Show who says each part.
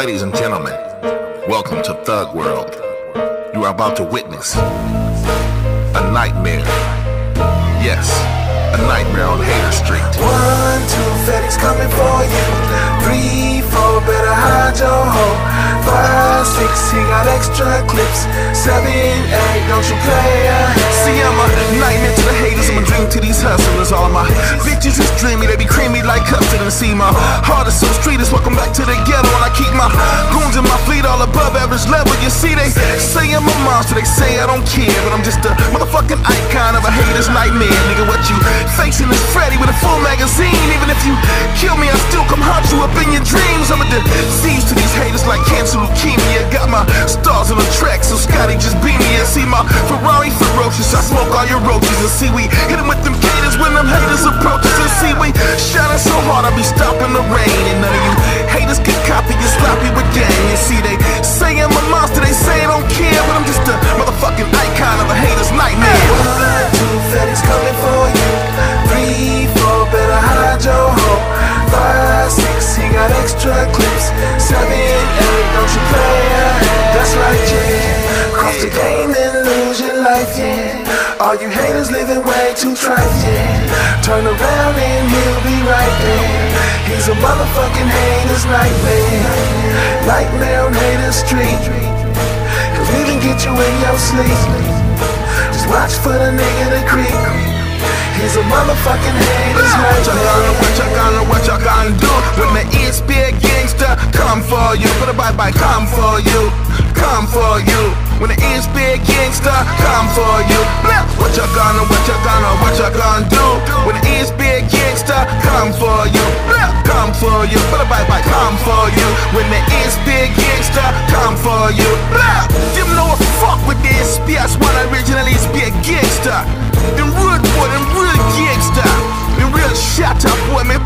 Speaker 1: Ladies and gentlemen, welcome to Thug World. You are about to witness a nightmare. Yes, a nightmare on Hater Street.
Speaker 2: One, two, Freddy's coming for you. Three, four, better hide your hoe. Five, six, he got extra clips. Seven, eight, don't you play a
Speaker 1: See, I'm a nightmare to the haters, I'm a dream to these hustlers. All of my bitches is dreamy, they And see, my heart is so street, welcome back to the ghetto. And I keep my goons in my fleet all above average level. You see, they say I'm a monster, they say I don't care. But I'm just a motherfucking icon of a hater's nightmare. Nigga, what you facing is Freddy with a full magazine. Even if you kill me, I still come hunt you up in your dreams. I'm a disease to these haters like cancer, leukemia. Got my stars on the track, so Scotty just beat me. And see my Ferrari ferocious. I smoke all your roaches and see we hit them with them caters when
Speaker 2: yeah. Cross the game and lose your life, yeah. All you haters living way too trite, yeah. Turn around and he'll be right there. He's a motherfucking hater's nightmare. Nightmare on hater street. He'll even get you in your sleep. Just watch for the nigga to creep. He's a motherfucking hater's
Speaker 1: What you gonna,
Speaker 2: nightmare.
Speaker 1: what you gonna, what you gonna do When the be gangster Come for you, put a bye bye, come for you Come for you. When the East be a gangster Come for you. What you gonna, what you gonna, what you gonna do? When the East be a gangster Come for you. Come for you, put a bye bye, come for you. When the East be a gangster Come for you. Them know what fuck with this That's why I originally is be a gangster. Them rude boy, them real gangster. Them real shot up boy, man,